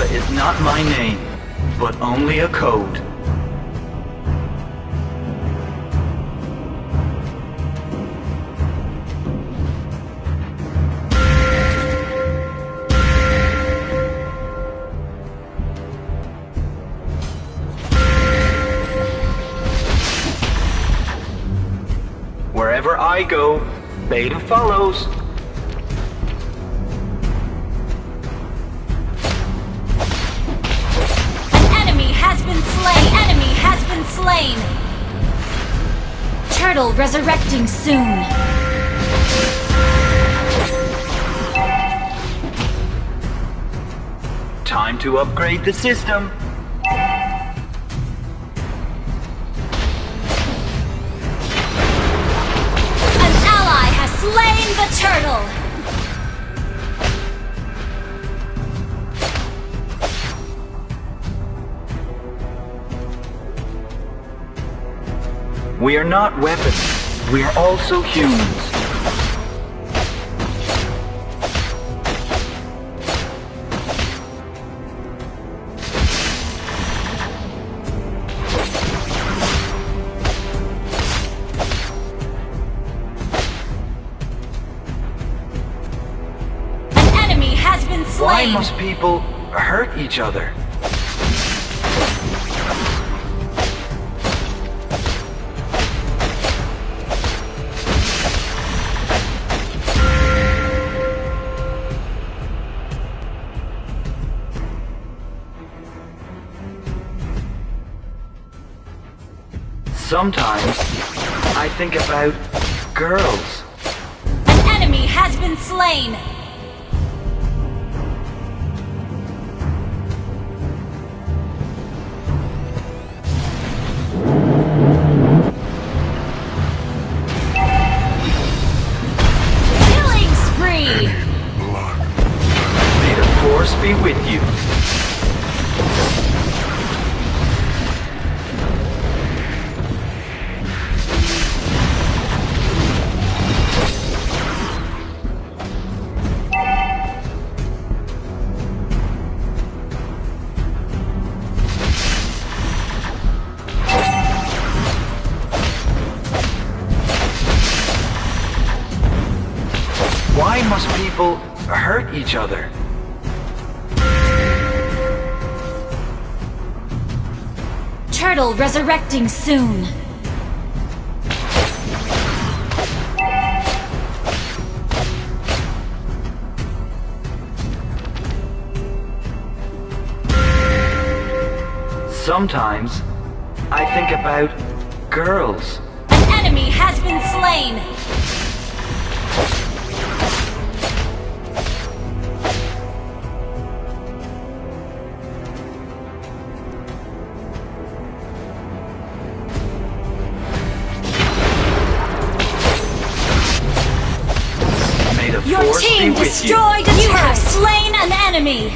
Alpha is not my name, but only a code. Wherever I go, Beta follows. Turtle resurrecting soon. Time to upgrade the system. We are not weapons. We are also humans. An enemy has been Why must people hurt each other? Sometimes I think about girls. An enemy has been slain! People hurt each other? Turtle resurrecting soon. Sometimes I think about girls. An enemy has been slain! Destroyed a You have slain an enemy!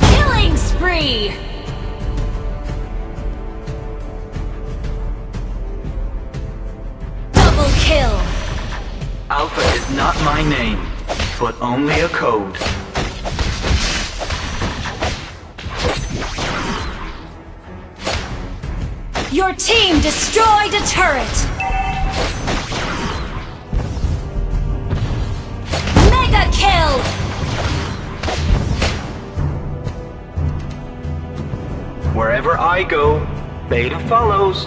Killing spree! Double kill! Alpha is not my name, but only a code. Your team destroyed a turret! Mega kill! Wherever I go, Beta follows.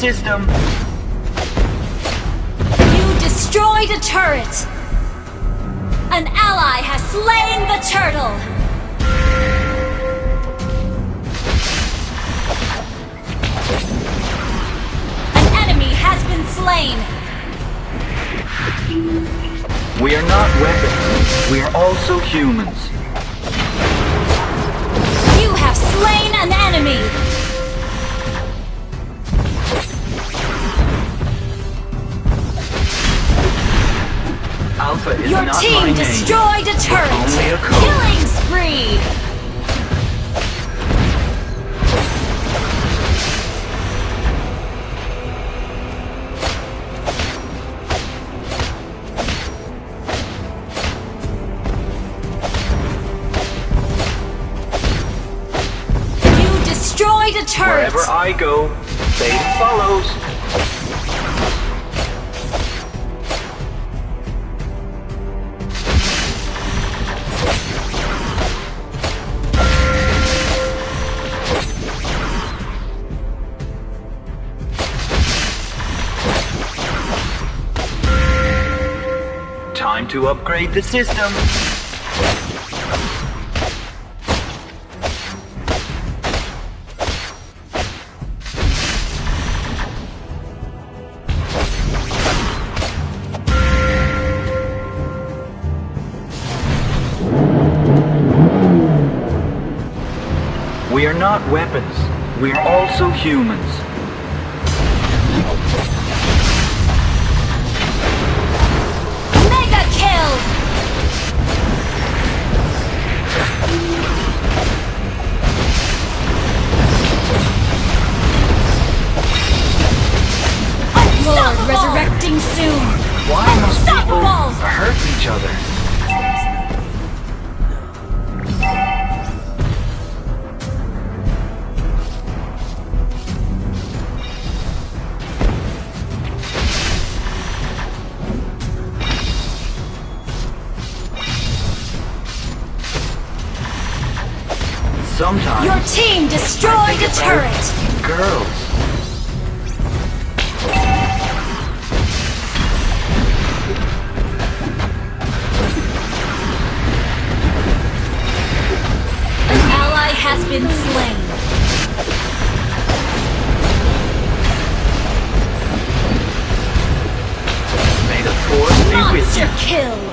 System. You destroyed a turret! An ally has slain the turtle! An enemy has been slain! We are not weapons. We are also humans. You have slain an enemy! Alpha is Your not my team name. destroyed a turret! only a code. Killing spree! You destroyed a turret! Wherever I go, fate follows. Time to upgrade the system. We are not weapons. We are also humans. Sometimes Your team destroyed a turret! Girls. An ally has been slain. May the force be with you. Monster kill!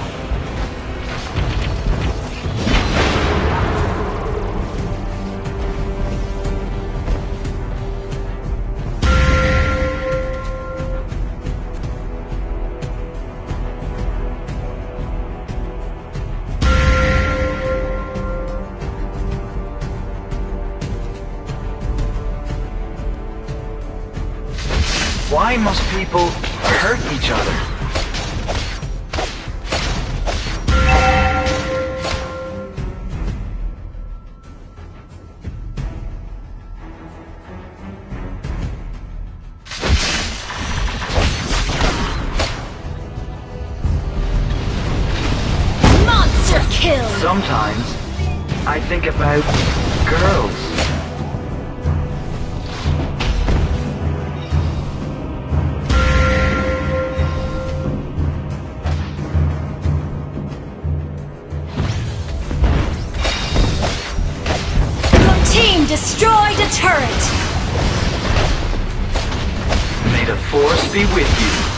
Why must people hurt each other? Monster kill! Sometimes I think about girls. Destroyed a turret! May the force be with you.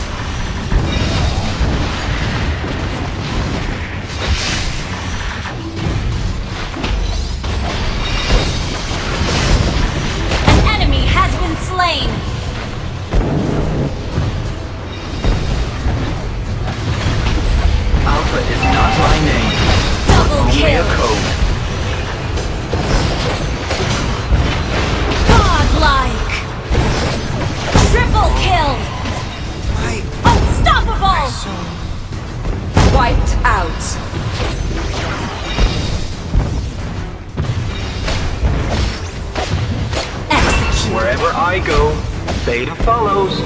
I go, Beta follows.